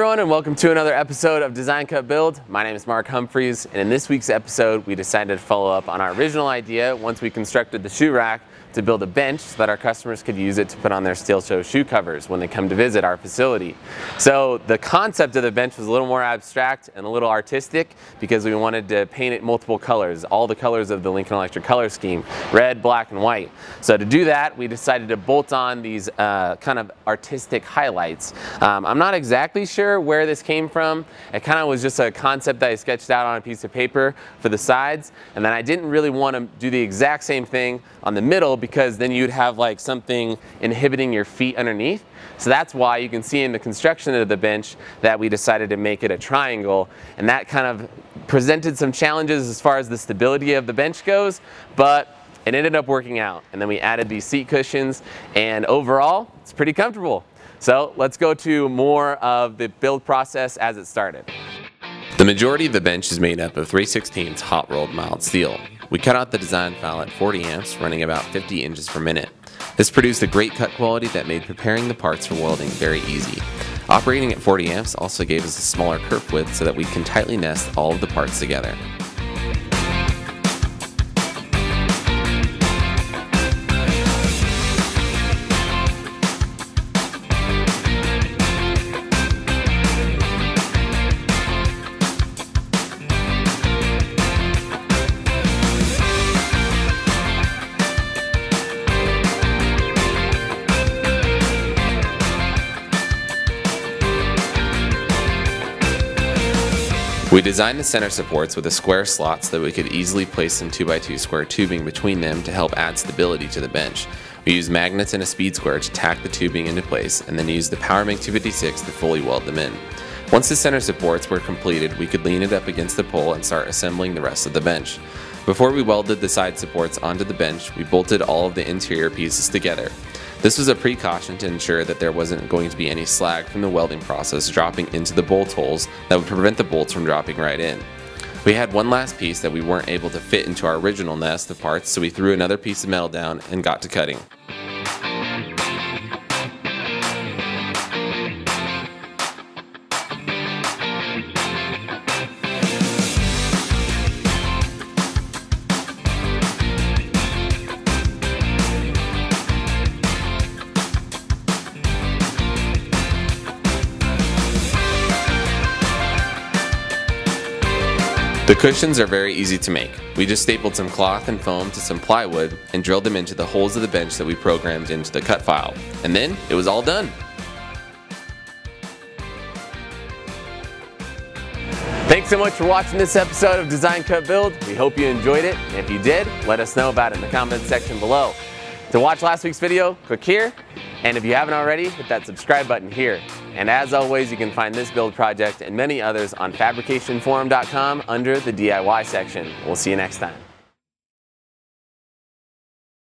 everyone and welcome to another episode of Design Cut Build. My name is Mark Humphreys and in this week's episode we decided to follow up on our original idea once we constructed the shoe rack to build a bench so that our customers could use it to put on their steel toe shoe covers when they come to visit our facility. So the concept of the bench was a little more abstract and a little artistic because we wanted to paint it multiple colors, all the colors of the Lincoln Electric color scheme, red, black, and white. So to do that, we decided to bolt on these uh, kind of artistic highlights. Um, I'm not exactly sure where this came from. It kind of was just a concept that I sketched out on a piece of paper for the sides, and then I didn't really want to do the exact same thing on the middle because then you'd have like something inhibiting your feet underneath. So that's why you can see in the construction of the bench that we decided to make it a triangle and that kind of presented some challenges as far as the stability of the bench goes, but it ended up working out. And then we added these seat cushions and overall it's pretty comfortable. So let's go to more of the build process as it started. The majority of the bench is made up of 3 16 hot rolled mild steel. We cut out the design file at 40 amps running about 50 inches per minute. This produced a great cut quality that made preparing the parts for welding very easy. Operating at 40 amps also gave us a smaller kerf width so that we can tightly nest all of the parts together. We designed the center supports with a square slot so that we could easily place some 2x2 square tubing between them to help add stability to the bench. We used magnets and a speed square to tack the tubing into place and then used the Power MIG 256 to fully weld them in. Once the center supports were completed, we could lean it up against the pole and start assembling the rest of the bench. Before we welded the side supports onto the bench, we bolted all of the interior pieces together. This was a precaution to ensure that there wasn't going to be any slag from the welding process dropping into the bolt holes that would prevent the bolts from dropping right in. We had one last piece that we weren't able to fit into our original nest of parts so we threw another piece of metal down and got to cutting. The cushions are very easy to make. We just stapled some cloth and foam to some plywood and drilled them into the holes of the bench that we programmed into the cut file. And then it was all done. Thanks so much for watching this episode of Design Cut Build. We hope you enjoyed it. If you did, let us know about it in the comments section below. To watch last week's video, click here. And if you haven't already, hit that subscribe button here. And as always, you can find this build project and many others on fabricationforum.com under the DIY section. We'll see you next time.